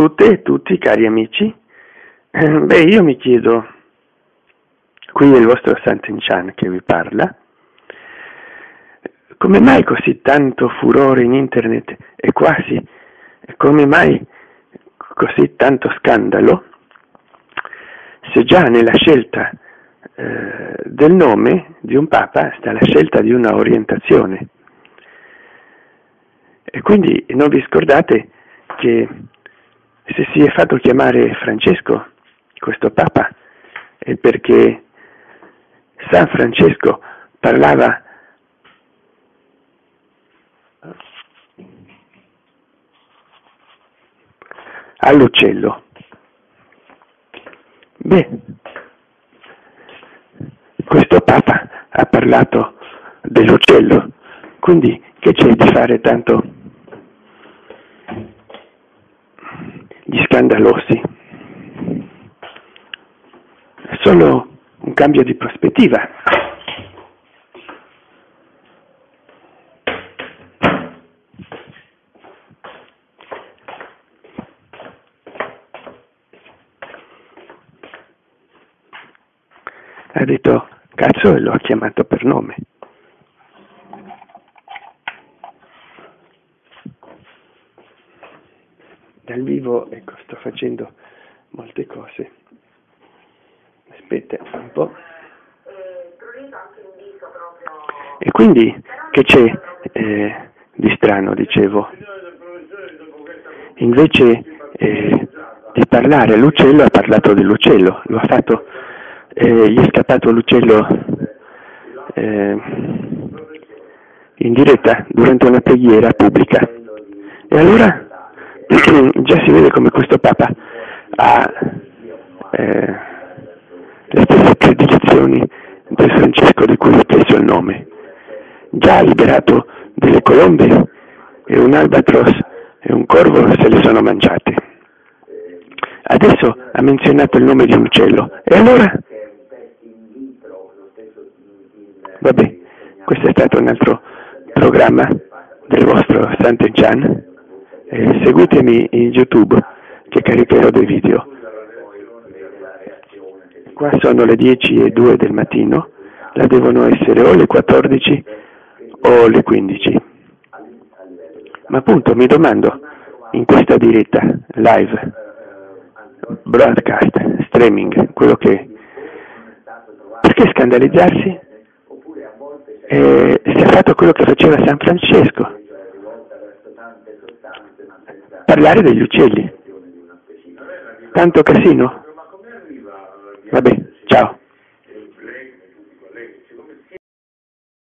tutte e tutti cari amici. Eh, beh, io mi chiedo, qui è il vostro Sant'Enchan che vi parla, come mai così tanto furore in internet e quasi come mai così tanto scandalo se già nella scelta eh, del nome di un papa sta la scelta di una orientazione e quindi non vi scordate che se si è fatto chiamare Francesco, questo Papa, è perché San Francesco parlava all'uccello. Beh, questo Papa ha parlato dell'uccello, quindi che c'è di fare tanto gli scandalosi. Solo un cambio di prospettiva. Ha detto cazzo e lo ha chiamato per nome. Dal vivo ecco sto facendo molte cose. Aspetta un po' e quindi che c'è? Eh, di strano dicevo. Invece eh, di parlare all'uccello ha parlato dell'uccello lo ha fatto eh, gli è scappato l'uccello eh, in diretta durante una preghiera pubblica. E allora già si vede come questo Papa ha eh, le stesse predilezioni del Francesco di cui ha preso il nome. Già ha liberato delle colombe e un albatros e un corvo se le sono mangiate. Adesso ha menzionato il nome di un uccello. E allora? Vabbè, questo è stato un altro programma del vostro Sant'Enchan eh, seguitemi in YouTube che caricherò dei video. Qua sono le 10 e 2 del mattino, la devono essere o le 14 o le 15. Ma appunto mi domando, in questa diretta, live, broadcast, streaming, quello che perché scandalizzarsi? Eh, si è fatto quello che faceva San Francesco, parlare degli uccelli. Tanto casino? Vabbè.